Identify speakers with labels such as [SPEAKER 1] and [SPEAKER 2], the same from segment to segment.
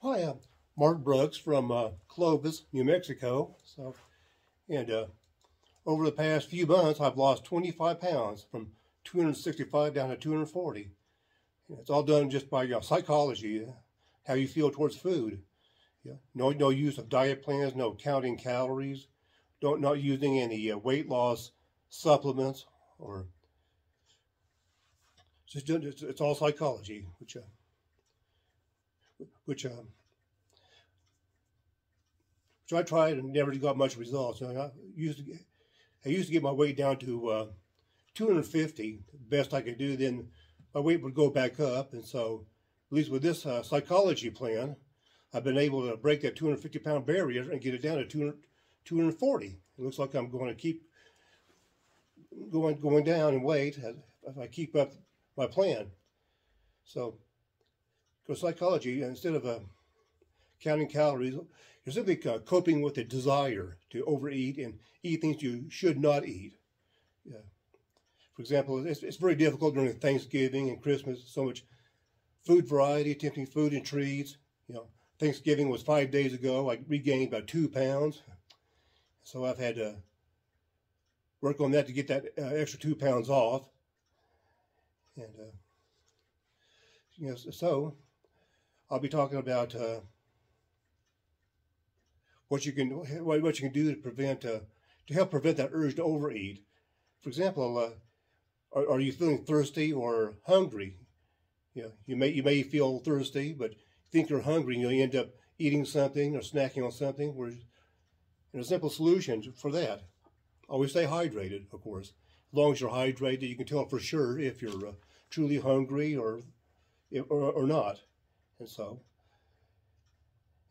[SPEAKER 1] Hi, I'm Mark Brooks from uh, Clovis, New Mexico. So, and uh, over the past few months, I've lost 25 pounds from 265 down to 240. It's all done just by your psychology, how you feel towards food. Yeah. No, no use of diet plans, no counting calories, don't not using any uh, weight loss supplements or just it's, it's all psychology, which uh, which um, which I tried and never got much results. I used to get, I used to get my weight down to uh, 250, best I could do. Then my weight would go back up, and so at least with this uh, psychology plan, I've been able to break that 250 pound barrier and get it down to 200, 240. It looks like I'm going to keep going going down in weight if I keep up my plan. So, for psychology, instead of uh, counting calories, you're simply uh, coping with the desire to overeat and eat things you should not eat. Yeah. For example, it's, it's very difficult during Thanksgiving and Christmas. So much food variety, tempting food and treats. You know, Thanksgiving was five days ago. I regained about two pounds. So I've had to work on that to get that uh, extra two pounds off. And, uh, you know, so I'll be talking about uh, what you can what you can do to prevent uh, to help prevent that urge to overeat. For example, uh, are, are you feeling thirsty or hungry? You know, you may you may feel thirsty, but think you're hungry, and you end up eating something or snacking on something. Where, and a simple solution for that, always stay hydrated, of course. As long as you're hydrated, you can tell for sure if you're uh, truly hungry or, or, or not. And so,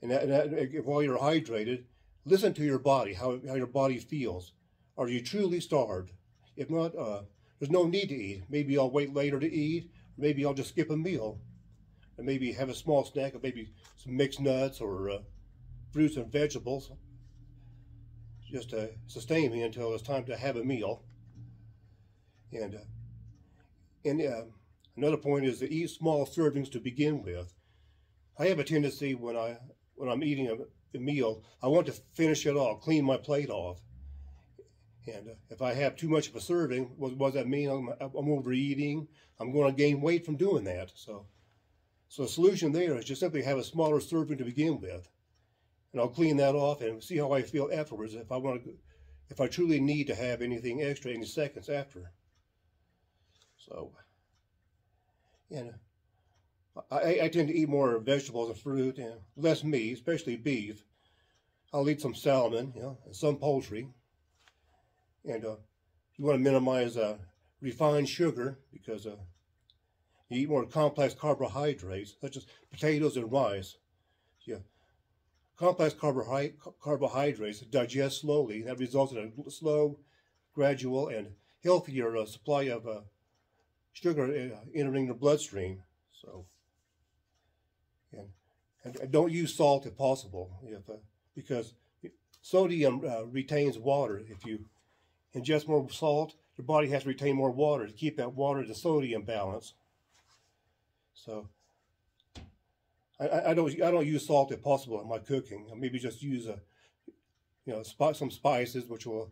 [SPEAKER 1] and, that, that, while you're hydrated, listen to your body, how, how your body feels. Are you truly starved? If not, uh, there's no need to eat. Maybe I'll wait later to eat. Maybe I'll just skip a meal. And maybe have a small snack of maybe some mixed nuts or uh, fruits and vegetables just to sustain me until it's time to have a meal. And uh, and uh, another point is to eat small servings to begin with. I have a tendency when I when I'm eating a, a meal, I want to finish it all, clean my plate off. And uh, if I have too much of a serving, what, what does that mean? I'm, I'm overeating. I'm going to gain weight from doing that. So, so the solution there is just simply have a smaller serving to begin with, and I'll clean that off and see how I feel afterwards. If I want to, if I truly need to have anything extra any seconds after. So, and I, I tend to eat more vegetables and fruit and less meat, especially beef. I'll eat some salmon, you know, and some poultry. And uh, you want to minimize uh, refined sugar because uh, you eat more complex carbohydrates, such as potatoes and rice. Yeah. Complex carbohy carbohydrates digest slowly. and That results in a slow, gradual, and healthier uh, supply of uh, sugar uh, entering the bloodstream. So, don't use salt if possible, if, uh, because sodium uh, retains water. If you ingest more salt, your body has to retain more water to keep that water to sodium balance. So, I, I don't I don't use salt if possible in my cooking. I maybe just use a you know some spices which will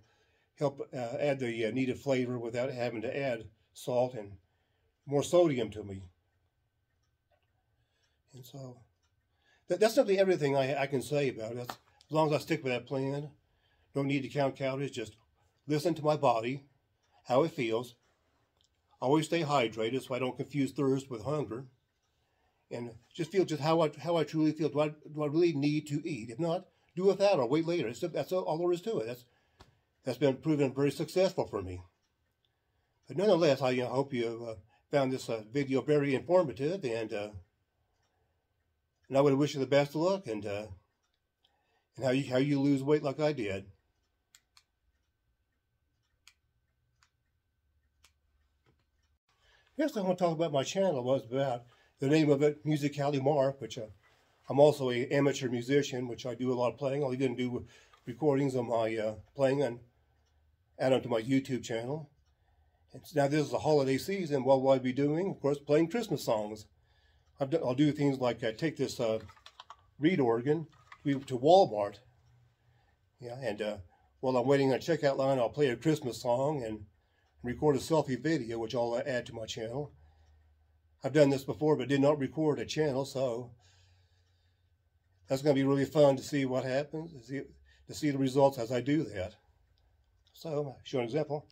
[SPEAKER 1] help uh, add the uh, needed flavor without having to add salt and more sodium to me. And so that, that's simply everything I, I can say about it. That's, as long as I stick with that plan, don't need to count calories, just listen to my body, how it feels. Always stay hydrated so I don't confuse thirst with hunger. And just feel just how I, how I truly feel. Do I, do I really need to eat? If not, do without or wait later. That's all, there is to it. That's, that's been proven very successful for me. But nonetheless, I uh, hope you uh, found this uh, video very informative, and uh, and I would wish you the best of luck, and uh, and how you how you lose weight like I did. Next, I want to talk about my channel. Was about the name of it, Musically Mark, which uh, I'm also a amateur musician, which I do a lot of playing. I even do recordings of my uh, playing and add them to my YouTube channel. And now this is the holiday season. What will I be doing? Of course, playing Christmas songs. I will do things like uh, take this uh, reed organ to Walmart. Yeah, and uh, while I'm waiting on checkout line, I'll play a Christmas song and record a selfie video, which I'll add to my channel. I've done this before, but did not record a channel, so that's going to be really fun to see what happens, to see, to see the results as I do that. So, show an example.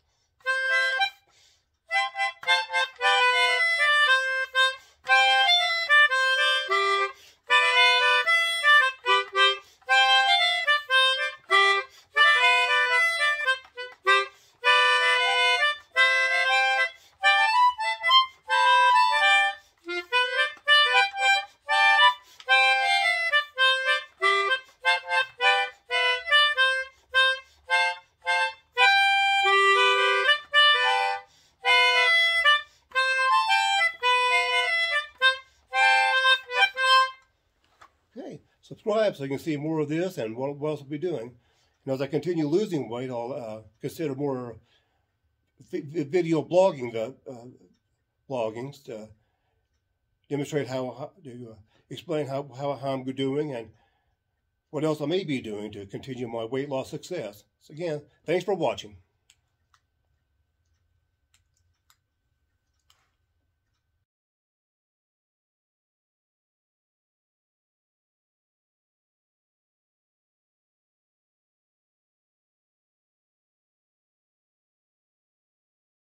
[SPEAKER 1] Subscribe so you can see more of this and what else we'll be doing. And as I continue losing weight, I'll uh, consider more video blogging, uh, uh, bloggings to demonstrate how, how to uh, explain how, how, how I'm doing and what else I may be doing to continue my weight loss success. So again, thanks for watching.